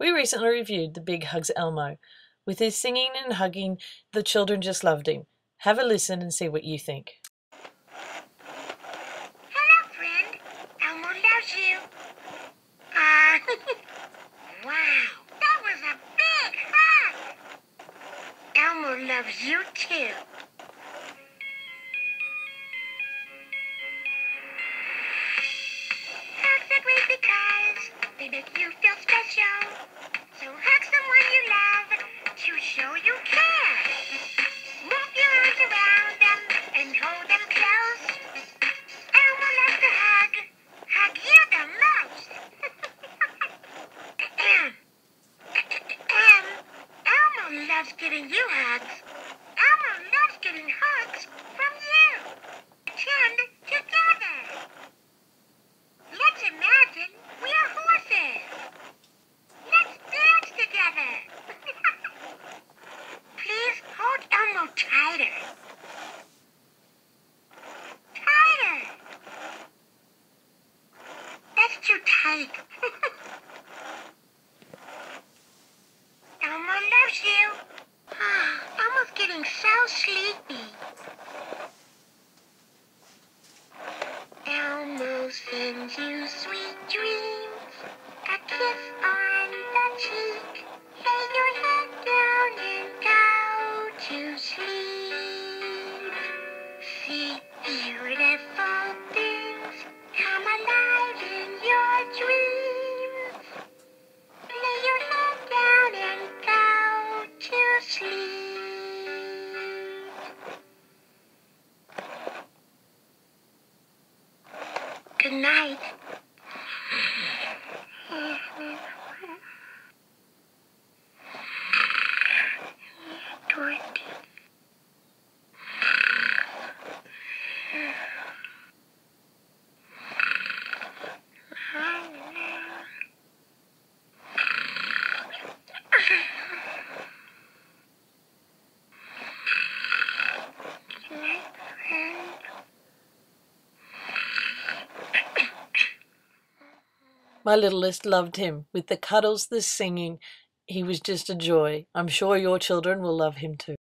We recently reviewed The Big Hugs Elmo. With his singing and hugging, the children just loved him. Have a listen and see what you think. Hello, friend. Elmo loves you. Uh, wow, that was a big hug. Elmo loves you too. You care. Move your arms around them and hold them close. Elmo loves to hug. Hug you the most. Ahem. Ahem. Elmo loves giving you hugs. Elmo loves getting hugs from Tight. Elmo loves you. Elmo's getting so sleepy. Elmo sends you sweet dreams. A kiss on the cheek. Lay your head down and go to sleep. See Good night. Dorothy. Good night, friend. My littlest loved him. With the cuddles, the singing, he was just a joy. I'm sure your children will love him too.